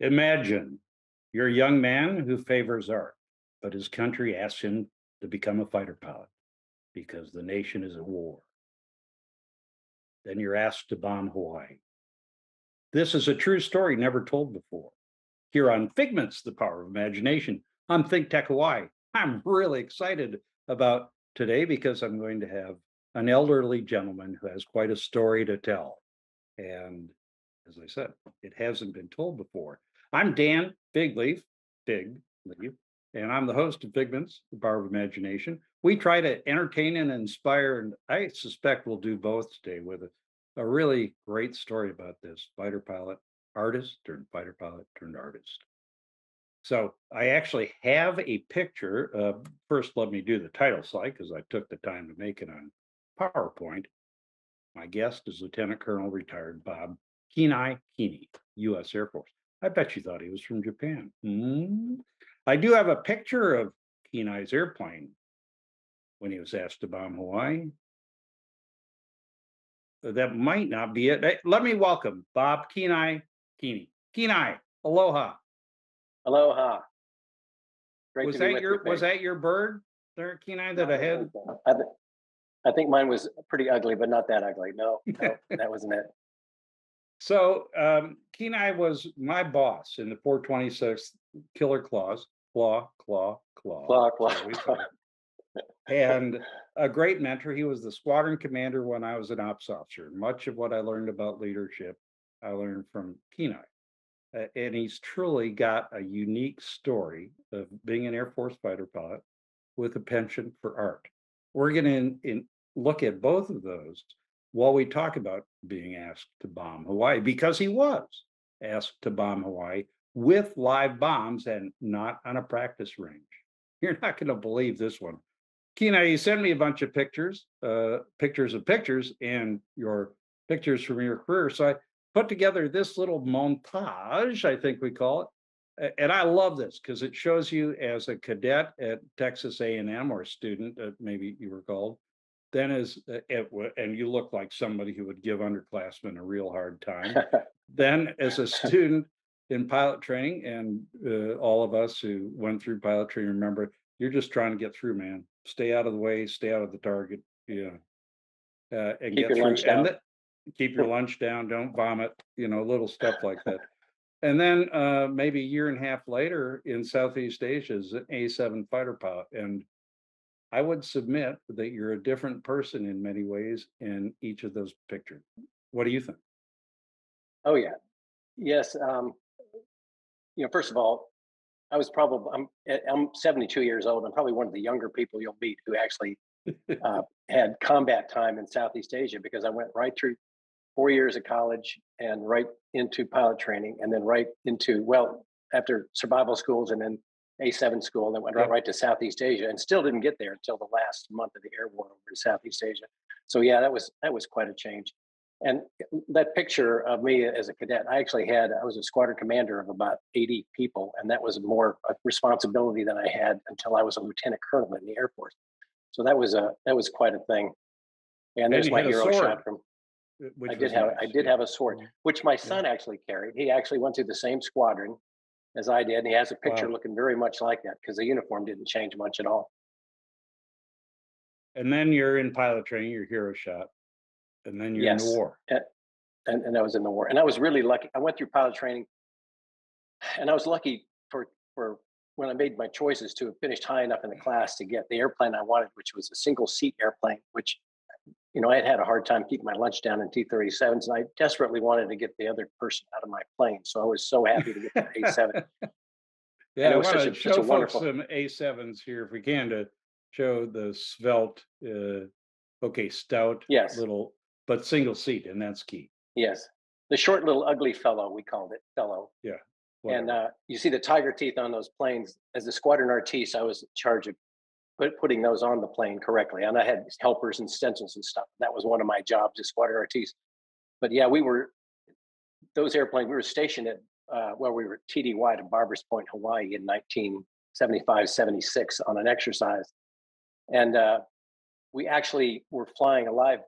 Imagine you're a young man who favors art, but his country asks him to become a fighter pilot because the nation is at war. Then you're asked to bomb Hawaii. This is a true story never told before. Here on Figments, The Power of Imagination, I'm Think Tech Hawaii. I'm really excited about today because I'm going to have an elderly gentleman who has quite a story to tell. And as I said, it hasn't been told before. I'm Dan Fig Leaf, Fig Leaf, and I'm the host of Figments, The Power of Imagination. We try to entertain and inspire, and I suspect we'll do both today with a, a really great story about this fighter pilot, artist turned fighter pilot turned artist. So I actually have a picture. Uh, first, let me do the title slide because I took the time to make it on PowerPoint. My guest is Lieutenant Colonel retired Bob Keeneye Keeney, U.S. Air Force. I bet you thought he was from Japan. Hmm. I do have a picture of Keeneye's airplane when he was asked to bomb Hawaii. That might not be it. Let me welcome Bob Keeneye Keeney. Keeneye, aloha. Aloha. Great was that your was that your bird there, Keeneye, that I had? I, I think mine was pretty ugly, but not that ugly. No, no that wasn't it. So um, Keeneye was my boss in the 426th Killer Claws, Claw, Claw, Claw. Claw, Claw. and a great mentor. He was the squadron commander when I was an ops officer. Much of what I learned about leadership, I learned from Keeneye. Uh, and he's truly got a unique story of being an Air Force fighter pilot with a penchant for art. We're going to look at both of those while we talk about being asked to bomb Hawaii, because he was asked to bomb Hawaii with live bombs and not on a practice range. You're not going to believe this one. Keeneye, you sent me a bunch of pictures, uh, pictures of pictures, and your pictures from your career. So I put together this little montage, I think we call it. And I love this because it shows you as a cadet at Texas A&M or student, uh, maybe you were called, then as uh, it, and you look like somebody who would give underclassmen a real hard time. then as a student in pilot training, and uh, all of us who went through pilot training remember, you're just trying to get through, man. Stay out of the way, stay out of the target, yeah, uh, and keep get through. And the, keep your lunch down, don't vomit, you know, little stuff like that. And then uh, maybe a year and a half later in Southeast Asia is an A7 fighter pilot, and I would submit that you're a different person in many ways in each of those pictures. What do you think? Oh yeah, yes. Um, you know, first of all, I was probably I'm eh, I'm 72 years old. I'm probably one of the younger people you'll meet who actually uh, had combat time in Southeast Asia because I went right through four years of college and right into pilot training, and then right into well after survival schools and then a7 school that went right, right to Southeast Asia and still didn't get there until the last month of the air war over in Southeast Asia. So yeah, that was that was quite a change. And that picture of me as a cadet, I actually had I was a squadron commander of about 80 people, and that was more a responsibility than I had until I was a lieutenant colonel in the Air Force. So that was a that was quite a thing. And there's my hero shot from. Uh, I did have nice. I did have a sword, mm-hmm. which my son yeah. actually carried. He actually went through the same squadron as I did. And he has a picture wow. looking very much like that because the uniform didn't change much at all. And then you're in pilot training, your hero shot, and then you're yes. in the war. And, and, and I was in the war. And I was really lucky. I went through pilot training and I was lucky for, for when I made my choices to have finished high enough in the mm. class to get the airplane I wanted, which was a single seat airplane, which you know, I had had a hard time keeping my lunch down in T-37s, and I desperately wanted to get the other person out of my plane. So I was so happy to get that A7. yeah, I want to show folks wonderful... some A7s here if we can to show the svelte, uh, okay, stout, yes, little, but single seat, and that's key. Yes, the short little ugly fellow we called it, fellow. Yeah. Whatever. And uh, you see the tiger teeth on those planes. As a squadron artiste, I was in charge of put, putting those on the plane correctly. And I had helpers and stencils and stuff. That was one of my jobs as squadron artiste. But yeah, we were those airplanes. We were stationed at uh, well, we were TDY to Barbers Point, Hawaii, in 1975, 76 on an exercise, and uh, we actually were flying a live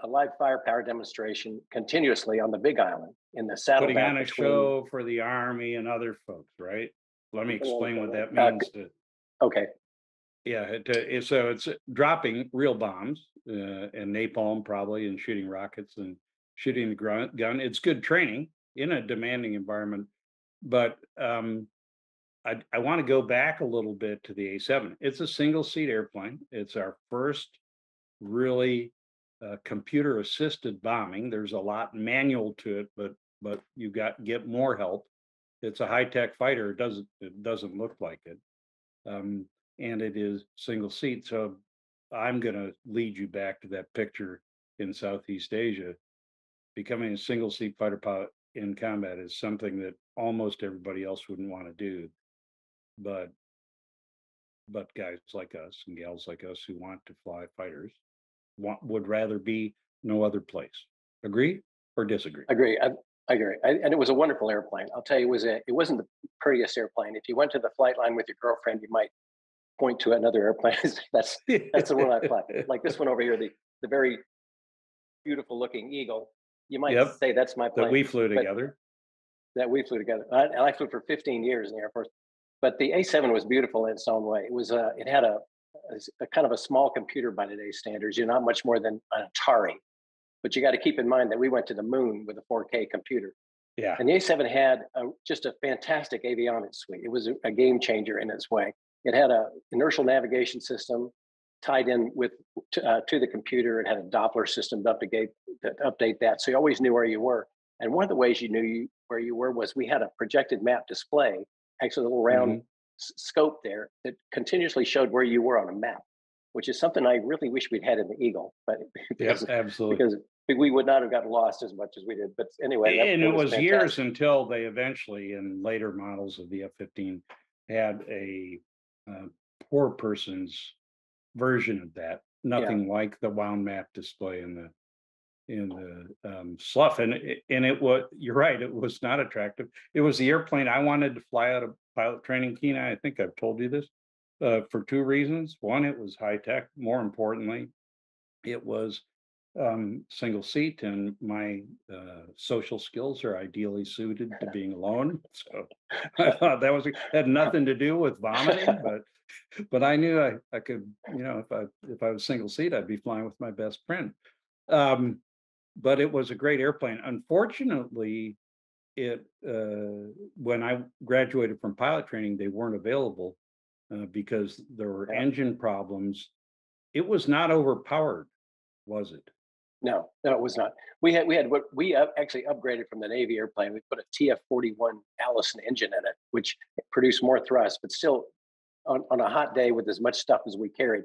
a, live firepower demonstration continuously on the Big Island in the saddle Putting on a between. show for the army and other folks, right? Let me explain what that Uh, means to, Okay, yeah, uh, so it's dropping real bombs, uh, and napalm probably and shooting rockets and shooting the gun. It's good training in a demanding environment. But, um, I, I want to go back a little bit to the A7. It's a single seat airplane. It's our first really uh, computer assisted bombing. There's a lot manual to it, but but you got get more help. It's a high tech fighter. It doesn't it doesn't look like it, um, and it is single seat. So I'm going to lead you back to that picture in Southeast Asia. Becoming a single seat fighter pilot in combat is something that almost everybody else wouldn't want to do, but but guys like us and gals like us who want to fly fighters want would rather be no other place. Agree or disagree? agree. I, I agree. I, and it was a wonderful airplane. I'll tell you, it was a, it wasn't the prettiest airplane. If you went to the flight line with your girlfriend, you might point to another airplane. that's that's the one I fly. Like this one over here, the the very beautiful looking eagle. You might Yep. say that's my plane. that we flew together. that we flew together. I, I flew for 15 years in the Air Force. But the A7 was beautiful in its own way. It was a, it had a, a a kind of a small computer by today's standards. You're not much more than an Atari. But you got to keep in mind that we went to the moon with a 4K computer. Yeah. And the A7 had a, just a fantastic avionics suite. It was a, a game changer in its way. It had a inertial navigation system tied in with to, uh, to the computer. It had a Doppler system to update to update that, so you always knew where you were. And one of the ways you knew you, where you were was we had a projected map display, actually a little round Mhm. s- scope there that continuously showed where you were on a map, which is something I really wish we'd had in the Eagle, but Yes, absolutely. because we would not have gotten lost as much as we did. But anyway, that- And that it was fantastic. years until they eventually, in later models of the F-15, had a uh, poor person's version of that. Nothing like the wound map display in the in the um, SLUF. And it, and it was you're right. It was not attractive. It was the airplane I wanted to fly out of pilot training. Keeneye, I think I've told you this uh, for two reasons. One, it was high tech. More importantly, it was um, single seat, and my uh, social skills are ideally suited to being alone. So I thought that was had nothing to do with vomiting, but but I knew I, I could, you know, if I if I was single seat, I'd be flying with my best friend. Um, but it was a great airplane. Unfortunately, it uh, when I graduated from pilot training, they weren't available uh, because there were engine problems. It was not overpowered, was it? No, no, it was not. We had we had what we actually upgraded from the Navy airplane. We put a TF-41 Allison engine in it, which produced more thrust, but still on, on a hot day with as much stuff as we carried.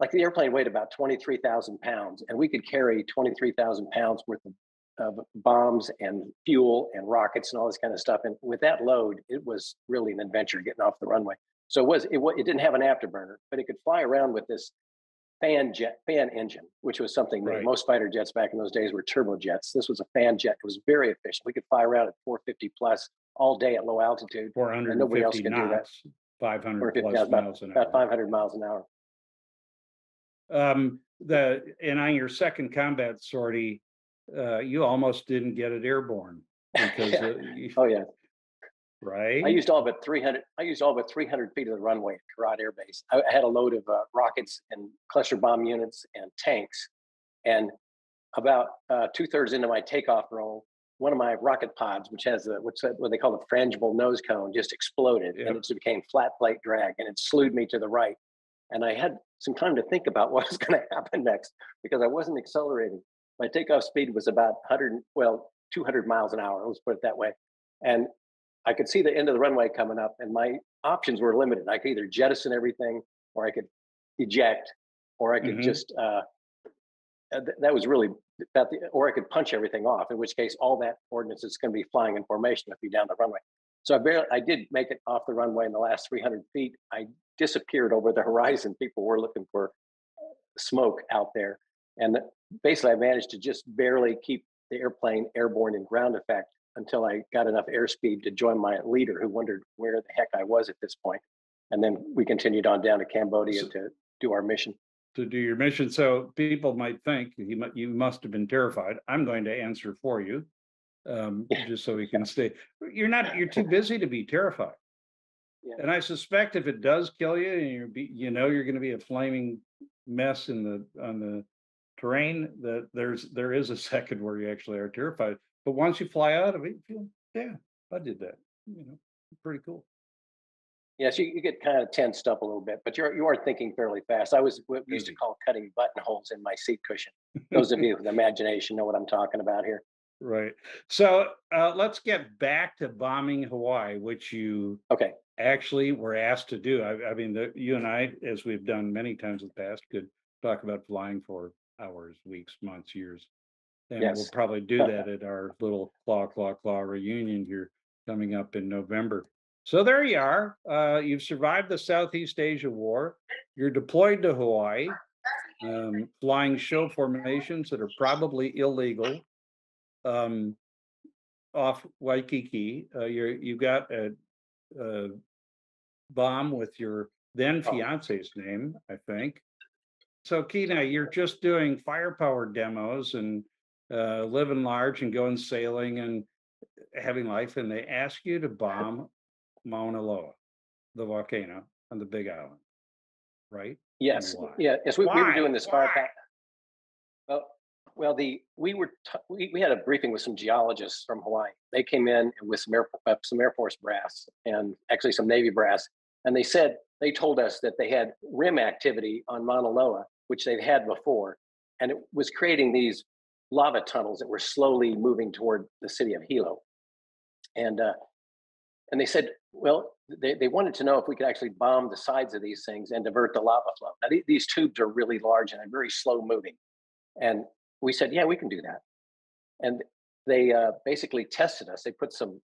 Like the airplane weighed about 23,000 pounds, and we could carry 23,000 pounds worth of, of bombs and fuel and rockets and all this kind of stuff. And with that load, it was really an adventure getting off the runway. So it was it, it didn't have an afterburner, but it could fly around with this fan jet fan engine, which was something that Right. most fighter jets back in those days were turbojets. This was a fan jet. It was very efficient. We could fly around at 450 plus all day at low altitude, 450 and nobody else could do that. knots, five hundred plus knots, about, miles an hour. about hour. 500 miles an hour. Um, the, and on your second combat sortie, uh, you almost didn't get it airborne because, Yeah. uh, you- Oh yeah, right? I used all but 300. I used all but 300 feet of the runway at Korat Air Base. I, I had a load of uh, rockets and cluster bomb units and tanks, and about uh, two thirds into my takeoff roll, one of my rocket pods, which has a, what's that, what they call the frangible nose cone, just exploded Yep. and it just became flat plate drag and it slewed me to the right. And I had some time to think about what was going to happen next because I wasn't accelerating. My takeoff speed was about 100, well, 200 miles an hour. Let's put it that way. And I could see the end of the runway coming up, and my options were limited. I could either jettison everything, or I could eject, or I could Mhm. just. Uh, uh, th- that was really about the, or I could punch everything off. In which case, all that ordnance is going to be flying in formation with me down the runway. So I barely, I did make it off the runway in the last 300 feet. I disappeared over the horizon. People were looking for smoke out there, and basically, I managed to just barely keep the airplane airborne in ground effect until I got enough airspeed to join my leader, who wondered where the heck I was at this point. And then we continued on down to Cambodia So- to do our mission. to do your mission. So people might think you you must have been terrified. I'm going to answer for you. Um, Yeah. just so we can stay, you're not, you're too busy to be terrified. Yeah. And I suspect if it does kill you and you're be, you know, you're gonna be a flaming mess in the, on the terrain, that there's, there is a second where you actually are terrified. But once you fly out of it, you feel, yeah, I did that, you know, pretty cool. Yes, you, you get kind of tensed up a little bit, but you're you are thinking fairly fast. I was what we used to call cutting buttonholes in my seat cushion. Those of you with imagination know what I'm talking about here. Right. So uh, let's get back to bombing Hawaii, which you Okay. actually were asked to do. I, I mean, the, you and I, as we've done many times in the past, could talk about flying for hours, weeks, months, years. And we'll Yes. probably do that at our little claw, claw, claw reunion here coming up in November. So there you are. Uh, you've survived the Southeast Asia War. You're deployed to Hawaii, um, flying show formations that are probably illegal um, off Waikiki. Uh, you're you got a, a bomb with your then Oh. fiance's name, I think. So Keeneye, you're just doing firepower demos and uh, living large and going sailing and having life, and they ask you to bomb Mauna Loa, the volcano on the Big Island, right? Yes. Yeah. Yes. We, we were doing this Why? firepower. Well, well, the we were t- we, we had a briefing with some geologists from Hawaii. They came in with some air uh, some Air Force brass and actually some Navy brass, and they said they told us that they had rim activity on Mauna Loa, which they'd had before, and it was creating these lava tunnels that were slowly moving toward the city of Hilo. And uh, and they said, well, they, they wanted to know if we could actually bomb the sides of these things and divert the lava flow. Now, the- these tubes are really large and very slow moving. And we said, yeah, we can do that. And they uh, basically tested us. They put some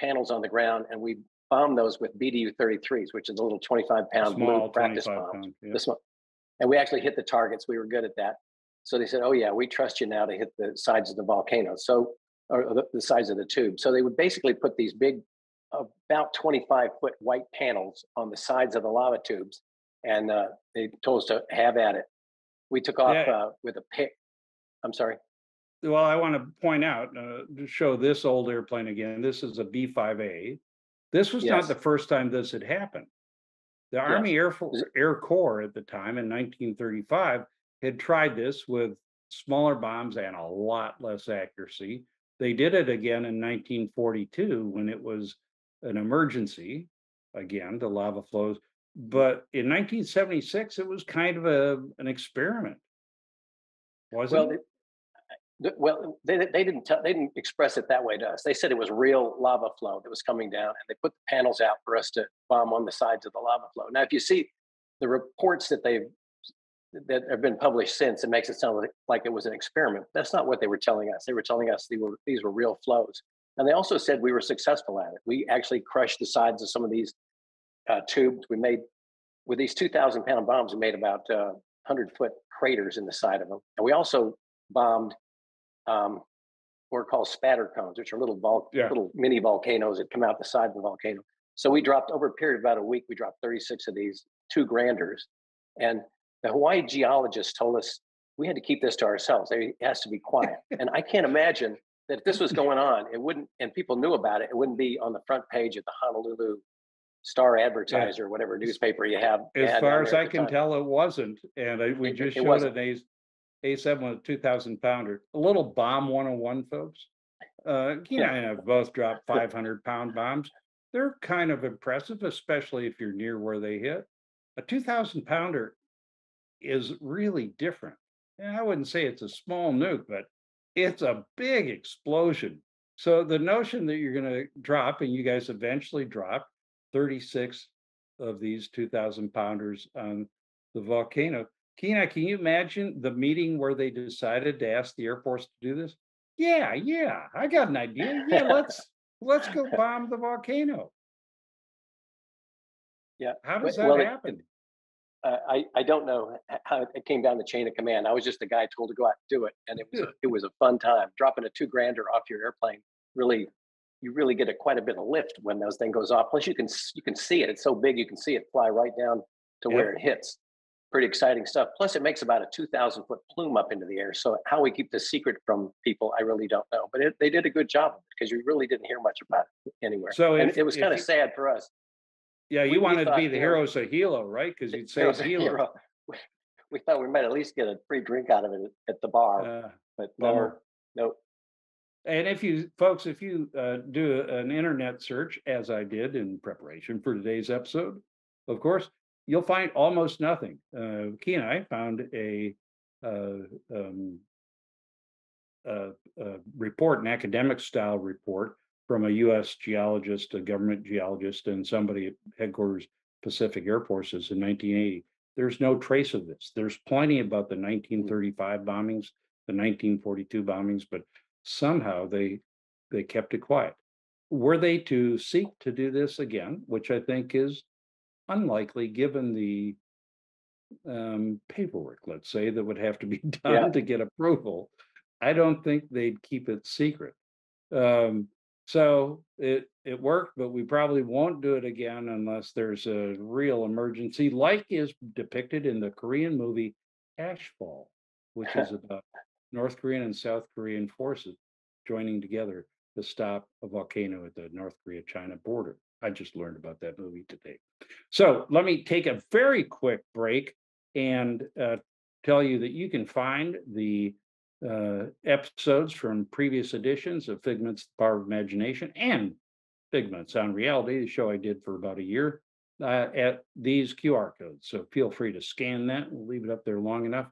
panels on the ground and we bombed those with BDU 33s, which is a little 25 pound blue Small practice bomb. pound. yeah. This one. And we actually hit the targets. We were good at that. So they said, oh, yeah, we trust you now to hit the sides of the volcano. So, or the, the sides of the tube. So they would basically put these big, about 25 foot white panels on the sides of the lava tubes. And uh, they told us to have at it. We took off Yeah. uh, with a pick. I'm sorry. Well, I want to point out, uh, to show this old airplane again, this is a B-5A. This was not the first time this had happened. The Yes. Army Air Force, Air Corps at the time in nineteen thirty-five had tried this with smaller bombs and a lot less accuracy. They did it again in nineteen forty-two when it was an emergency. Again, the lava flows. But in nineteen seventy-six, it was kind of a, an experiment. Wasn't Well, it? it- uh, well, they, they didn't tell, they didn't express it that way to us. They said it was real lava flow that was coming down, and they put the panels out for us to bomb on the sides of the lava flow. Now, if you see the reports that they've that have been published since, it makes it sound like, it was an experiment. That's not what they were telling us. They were telling us they were these were real flows, and they also said we were successful at it. We actually crushed the sides of some of these uh, tubes. We made with these 2,000 pound bombs, we made about uh, 100 foot craters in the side of them, and we also bombed um, what are called spatter cones, which are little vol- Yeah. little mini volcanoes that come out the side of the volcano. So we dropped over a period of about a week. We dropped 36 of these two granders, and the Hawaii geologists told us we had to keep this to ourselves. It has to be quiet. and I can't imagine that if this was going on, it wouldn't, and people knew about it, it wouldn't be on the front page of the Honolulu Star Advertiser, whatever newspaper you have. As far as I can time. tell, it wasn't, and I, we It- just it showed wasn't. an A, A seven with a two thousand pounder, a little bomb one oh one, folks. Uh, you know, Yeah. and have both dropped five hundred pound bombs. They're kind of impressive, especially if you're near where they hit. A two thousand pounder is really different. And I wouldn't say it's a small nuke, but it's a big explosion. So the notion that you're gonna drop, and you guys eventually dropped thirty-six of these two thousand pounders on the volcano. Keeneye, can you imagine the meeting where they decided to ask the Air Force to do this? Yeah, yeah, I got an idea. Yeah, let's let's go bomb the volcano. Yeah, How does that well, happen? Uh, I I don't know how it came down the chain of command. I was just a guy told to go out and do it, and it was a, it was a fun time. Dropping a two grander off your airplane really, you really get a quite a bit of lift when those thing goes off. Plus, you can you can see it. It's so big you can see it fly right down to Yep. where it hits. pretty exciting stuff. Plus, it makes about a 2,000 foot plume up into the air. So, how we keep the secret from people, I really don't know. But it, they did a good job because you really didn't hear much about it anywhere. So and if- it was kind of sad for us. Yeah, we- you we wanted to thought, be the know, heroes of Hilo, right? Because you'd say of Hilo. Hero. We, thought we might at least get a free drink out of it at the bar, Uh, but no, bummer. no. And if you, folks, if you uh, do an internet search, as I did in preparation for today's episode, of course, you'll find almost nothing. Uh, Key and I found a, uh, um, report, an academic style report from a U.S. geologist, a government geologist, and somebody at headquarters Pacific Air Forces in 1980. There's no trace of this. There's plenty about the 1935 bombings, the 1942 bombings, but somehow they they kept it quiet. Were they to seek to do this again, which I think is unlikely given the um, paperwork, let's say, that would have to be Yeah. done to get approval, I don't think they'd keep it secret. Um, so it it worked, but we probably won't do it again unless there's a real emergency, like is depicted in the Korean movie Ashfall, which is about North Korean and South Korean forces joining together to stop a volcano at the North Korea China border. I just learned about that movie today. So let me take a very quick break and uh, tell you that you can find the uh, episodes from previous editions of Figments, the Power of Imagination and Figments on Reality, the show I did for about a year, uh, at these QR codes. So feel free to scan that. We'll leave it up there long enough.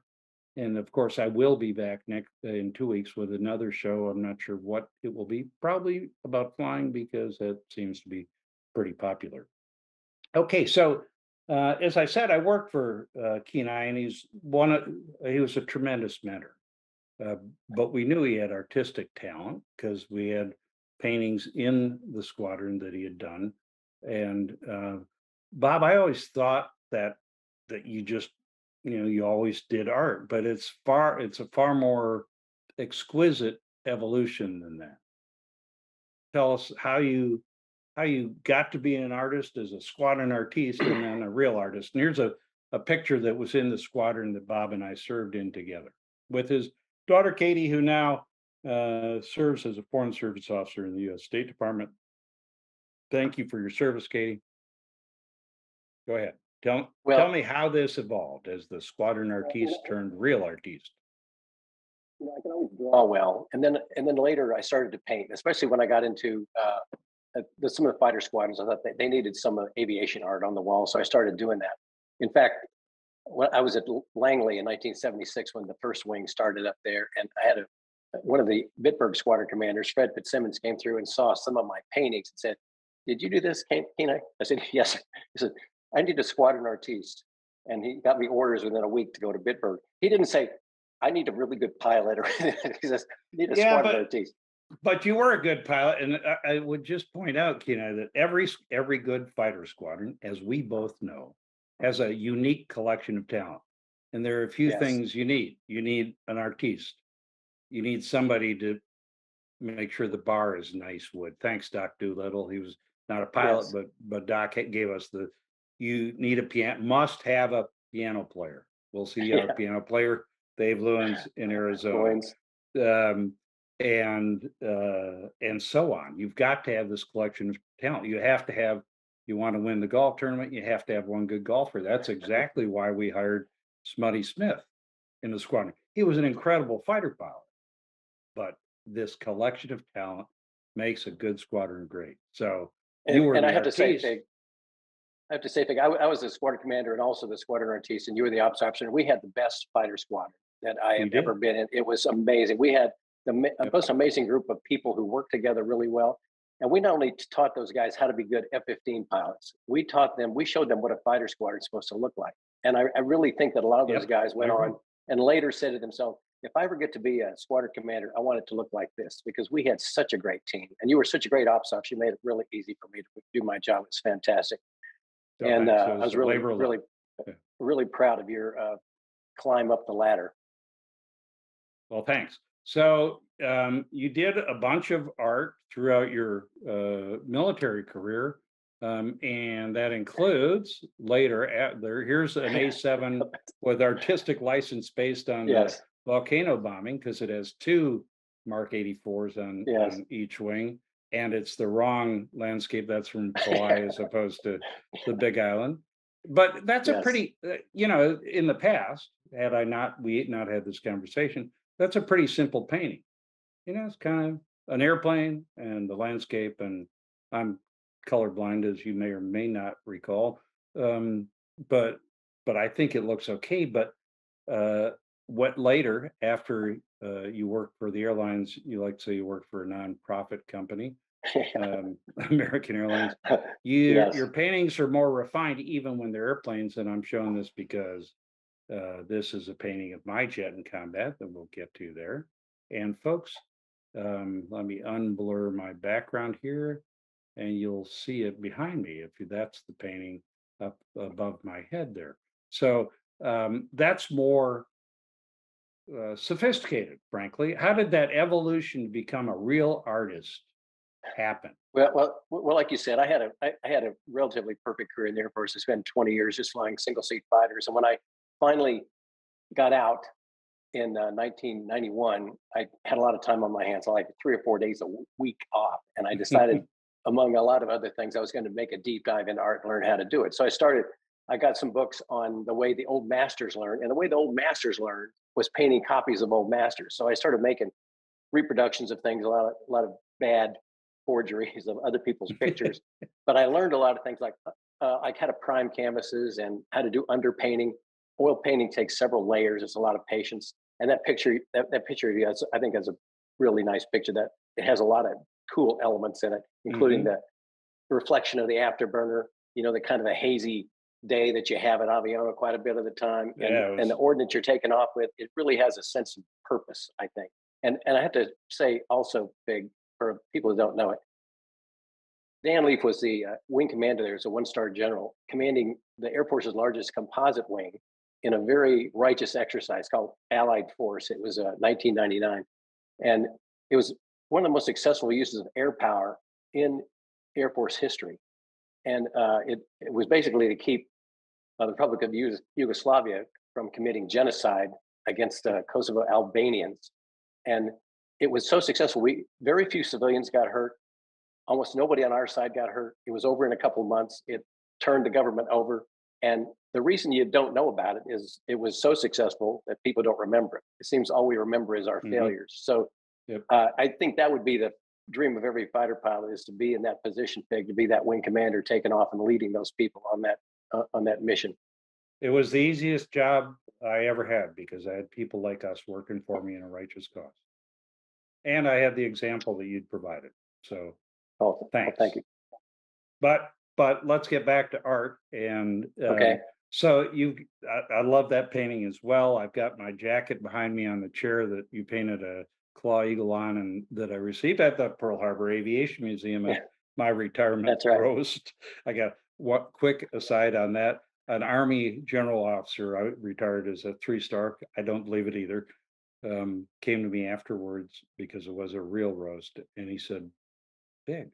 And of course, I will be back next in two weeks with another show. I'm not sure what it will be. Probably about flying because that seems to be pretty popular. Okay, so uh, as I said, I worked for uh, Keeneye, and he's one. Of, he was a tremendous mentor, uh, but we knew he had artistic talent because we had paintings in the squadron that he had done. And uh, Bob, I always thought that that you just you know you always did art but it's far it's a far more exquisite evolution than that tell us how you how you got to be an artist as a squadron artiste and then a real artist and here's a, a picture that was in the squadron that bob and i served in together with his daughter katie who now uh, serves as a foreign service officer in the u.s state department thank you for your service katie go ahead Tell, tell me how this evolved as the squadron artiste turned real artiste. you know, I can always draw well, and then and then later I started to paint, especially when I got into uh, uh, the, some of the fighter squadrons. I thought they, they needed some uh, aviation art on the wall, so I started doing that. In fact, when I was at Langley in 1976 when the first wing started up there, and I had a one of the Bitburg squadron commanders, Fred Fitzsimmons, came through and saw some of my paintings and said, "Did you do this, Ken- Keeneye?" I said, "Yes." He said, "I need a squadron artiste," and he got me orders within a week to go to Bitburg. He didn't say, I need a really good pilot or anything. He says, "I need a Yeah, squadron but- artiste. But you were a good pilot, and I, I would just point out, Keeneye, that every every good fighter squadron, as we both know, has a unique collection of talent. And there are a few Yes. things you need. You need an artiste. You need somebody to make sure the bar is nice wood. Thanks, Doc Doolittle. He was not a pilot, Yes. but but Doc gave us the. You need a piano. Must have a piano player. We'll see Yeah. piano player, Dave Lewins in Arizona um, and uh, and so on. You've got to have this collection of talent. You have to have. You want to win the golf tournament, you have to have one good golfer. That's exactly why we hired Smutty Smith in the squadron. He was an incredible fighter pilot, but this collection of talent makes a good squadron great. So you were and I have to say. Fig, I have to say, Fig, I, w- I was the squadron commander and also the squadron artiste, and you were the ops officer. We had the best fighter squadron that I have ever been in. It was amazing. We had the ma- a Yep. most amazing group of people who worked together really well. And we not only taught those guys how to be good F-15 pilots, we taught them, we showed them what a fighter squadron is supposed to look like. And I, I really think that a lot of those Yep, guys went agree. on and later said to themselves, if I ever get to be a squadron commander, I want it to look like this because we had such a great team and you were such a great ops officer. You made it really easy for me to do my job. It's fantastic. So and thanks. uh, So I was really, really, Yeah. really proud of your uh, climb up the ladder. Well, thanks. So um, you did a bunch of art throughout your uh, military career. Um, and that includes later at there, here's an A seven with artistic license based on the Yes, volcano bombing, because it has two Mark eighty-fours on, Yes. on each wing. And it's the wrong landscape, that's from Kauai as opposed to the Big Island. But that's a pretty, uh, you know, in the past, had I not, we not had this conversation, that's a pretty simple painting. You know, it's kind of an airplane and the landscape and I'm colorblind, as you may or may not recall. Um, but, but I think it looks okay, but uh, what later, after uh, you work for the airlines, you like to say you work for a nonprofit company, um, American Airlines. You, Yes. your paintings are more refined even when they're airplanes, and I'm showing this because uh, this is a painting of my jet in combat that we'll get to there. And folks, um, let me unblur my background here, and you'll see it behind me if that's the painting up above my head there. So um, that's more uh, sophisticated, frankly. How did that evolution to become a real artist happen? Well, well, well, like you said, I had a I, I had a relatively perfect career in the Air Force. I spent 20 years just flying single seat fighters, and when I finally got out in uh, 1991, I had a lot of time on my hands. I like three or four days a week off, and I decided, among a lot of other things, I was going to make a deep dive into art and learn how to do it. So I started. I got some books on the way the old masters learned, and the way the old masters learned was painting copies of old masters. So I started making reproductions of things, a lot of, a lot of bad forgeries of other people's pictures. but I learned a lot of things like uh, like how to prime canvases and how to do underpainting. Oil painting takes several layers. It's a lot of patience. And that picture, that, that picture, yes, I think is a really nice picture that it has a lot of cool elements in it, including the reflection of the afterburner, you know, the kind of a hazy day that you have at Aviano quite a bit of the time. And, Yeah, it and the was- ordnance you're taking off with, it really has a sense of purpose, I think. And and I have to say also, Fig, for people who don't know it, Dan Leaf was the uh, wing commander there as a one-star general, commanding the Air Force's largest composite wing in a very righteous exercise called Allied Force. It was uh, 1999, and it was one of the most successful uses of air power in Air Force history. And uh, it, it was basically to keep uh, the Republic of Yugos- Yugoslavia from committing genocide against uh, Kosovo Albanians. And it was so successful. We very few civilians got hurt. Almost nobody on our side got hurt. It was over in a couple of months. It turned the government over. And the reason you don't know about it is it was so successful that people don't remember it. It seems all we remember is our Mhm. failures. So Yep. uh, I think that would be the dream of every fighter pilot is to be in that position, Fig, to be that wing commander, taking off and leading those people on that uh, on that mission. It was the easiest job I ever had because I had people like us working for me in a righteous cause. And I had the example that you'd provided. So, Oh, oh, Thanks. thank you. but, but let's get back to art and. uh, Okay. So you, I, I love that painting as well. I've got my jacket behind me on the chair that you painted a claw eagle on and that I received at the Pearl Harbor Aviation Museum Yeah. at my retirement That's right. roast. I got what quick aside on that. An Army general officer, I retired as a three star. I don't believe it either. Um, came to me afterwards because it was a real roast and he said, Fig,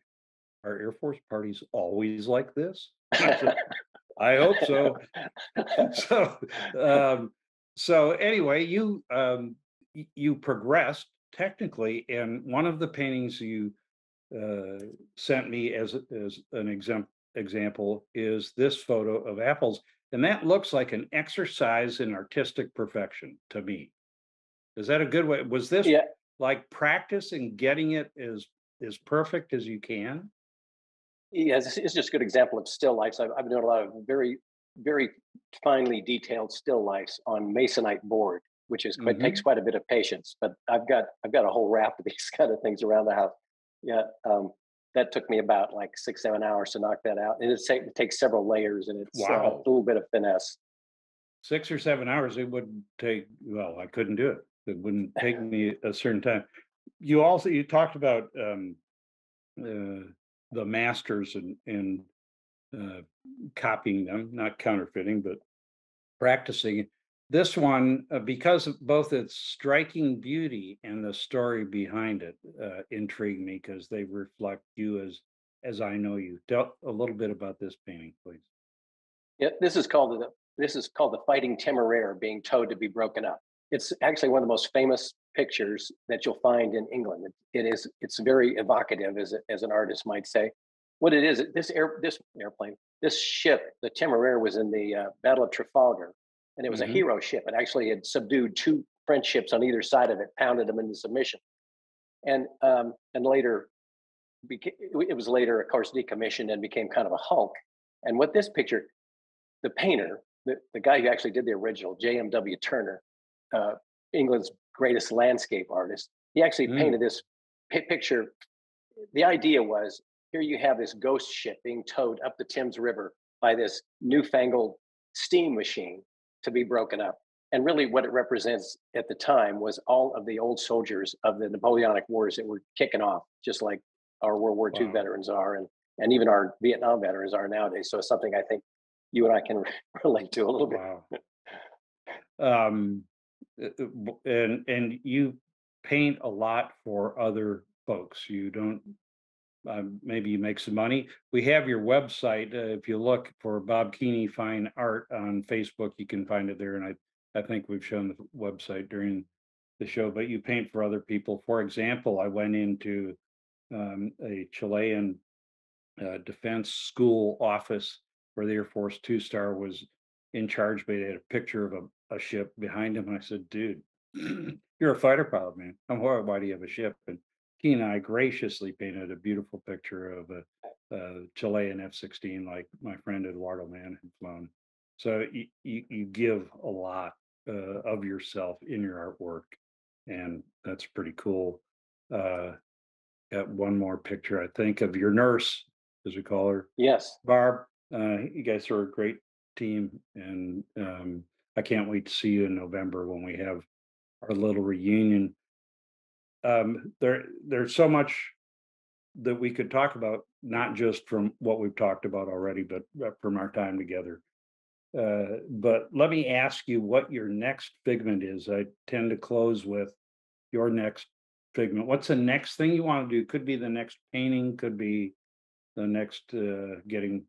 are Air Force parties always like this? I I hope so. so um so anyway you um you progressed technically and one of the paintings you uh sent me as as an exam example is this photo of apples and that looks like an exercise in artistic perfection to me is that a good way was this Yeah. like practice and getting it as as perfect as you can Yeah, it's, just a good example of still lifes. I've, I've doing a lot of very, very finely detailed still lifes on masonite board, which is quite, takes quite a bit of patience. But I've got I've got a whole raft of these kind of things around the house. Yeah, um, that took me about like six seven hours to knock that out, and it, take, it takes several layers, and it's uh, a little bit of finesse. six or seven hours, it would take, well, I couldn't do it. It wouldn't take me a certain time. You also, you talked about um uh the masters and uh copying them, not counterfeiting, but practicing. This one, uh, because of both its striking beauty and the story behind it, uh intrigue me because they reflect you as as I know you. Tell a little bit about this painting, please. Yeah, this is called the this is called the Fighting Temeraire being towed to be broken up. It's actually one of the most famous pictures that you'll find in England. It, is it's very evocative, as as an artist might say. What it is, this air this airplane, this ship, the Temeraire, was in the uh, Battle of Trafalgar, and it was mm-hmm. a hero ship. It actually had subdued two French ships on either side of it, pounded them into submission, and um, and later, beca- it was later, of course, decommissioned and became kind of a hulk. And what this picture, the painter, the, the guy who actually did the original, J.M.W. Turner, uh, England's greatest landscape artist, he actually mm. painted this p- picture. The idea was here you have this ghost ship being towed up the Thames River by this newfangled steam machine to be broken up. And really, what it represents at the time was all of the old soldiers of the Napoleonic Wars that were kicking off, just like our World War II wow. veterans are, and and even our Vietnam veterans are nowadays. So it's something I think you and I can relate to a little bit. Wow. um, uh, uh, and and you paint a lot for other folks. You don't. Um, maybe you make some money. We have your website. Uh, if you look for Bob Keeney Fine Art on Facebook, you can find it there. And I, I think we've shown the website during the show. But you paint for other people. For example, I went into um, a Chilean uh, defense school office where the Air Force two star was in charge, but he had a picture of a, ship behind him. And I said, dude, you're a fighter pilot, man. I'm horrible. Why do you have a ship? And he and I graciously painted a beautiful picture of a, a Chilean F 16 like my friend Eduardo Mann had flown. So you, you, you give a lot uh, of yourself in your artwork, and that's pretty cool. Uh, got one more picture, I think, of your nurse, as we call her. Yes. Barb, uh, you guys are a great team, and um, I can't wait to see you in November when we have our little reunion. Um, there, there's so much that we could talk about, not just from what we've talked about already, but uh, from our time together. Uh, but let me ask you what your next figment is. I tend to close with your next figment. What's the next thing you want to do? Could be the next painting, could be the next uh, getting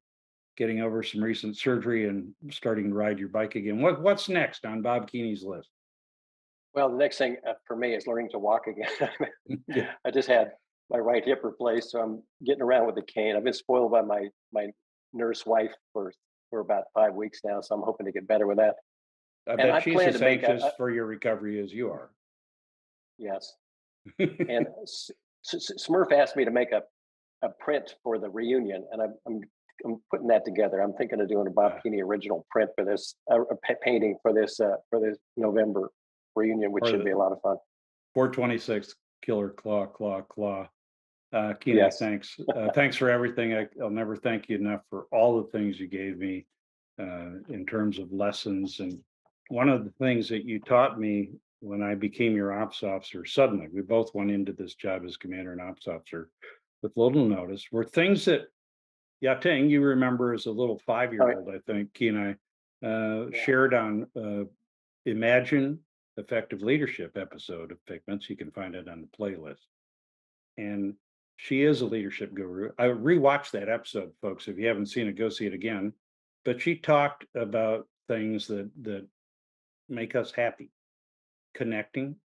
getting over some recent surgery and starting to ride your bike again. What what's next on Bob Keeney's list? Well, the next thing uh, for me is learning to walk again. I just had my right hip replaced, so I'm getting around with a cane. I've been spoiled by my my nurse wife for for about five weeks now, so I'm hoping to get better with that. I and bet I she's as anxious a, for your recovery as you are. Yes. and Smurf asked me to make a, a print for the reunion, and I'm, I'm I'm putting that together. I'm thinking of doing a Bob Keeney original print for this, uh, a painting for this uh, for this November reunion, which should be a lot of fun. 426 Killer Claw Claw Claw. Uh, Keeney, yes. thanks. Uh, thanks for everything. I, will never thank you enough for all the things you gave me uh, in terms of lessons. And one of the things that you taught me when I became your ops officer, suddenly we both went into this job as commander and ops officer with little notice, were things that Yateng, you remember as a little five-year-old, I think, he and I uh, Yeah. shared on uh, Imagine Effective Leadership episode of Figments. You can find it on the playlist. And she is a leadership guru. I rewatched that episode, folks. If you haven't seen it, go see it again. But she talked about things that that make us happy, connecting,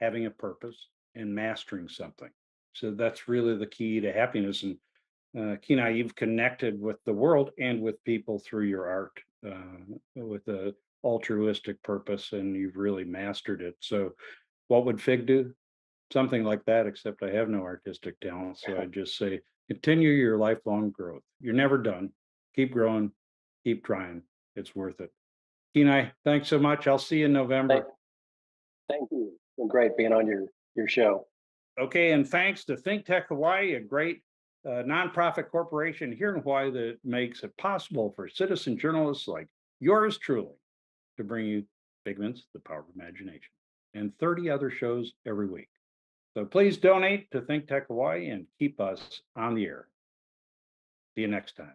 having a purpose, and mastering something. So that's really the key to happiness. And uh, Keeneye, you've connected with the world and with people through your art uh, with a altruistic purpose, and you've really mastered it. So, what would Fig do? Something like that, except I have no artistic talent. So I just say, continue your lifelong growth. You're never done. Keep growing, keep trying. It's worth it. Keeneye, thanks so much. I'll see you in November. Thank, thank you. It's been great being on your your show. Okay, and thanks to Think Tech Hawaii, a great a nonprofit corporation here in Hawaii that makes it possible for citizen journalists like yours truly to bring you Figments, The Power of Imagination, and 30 other shows every week. So please donate to Think Tech Hawaii and keep us on the air. See you next time.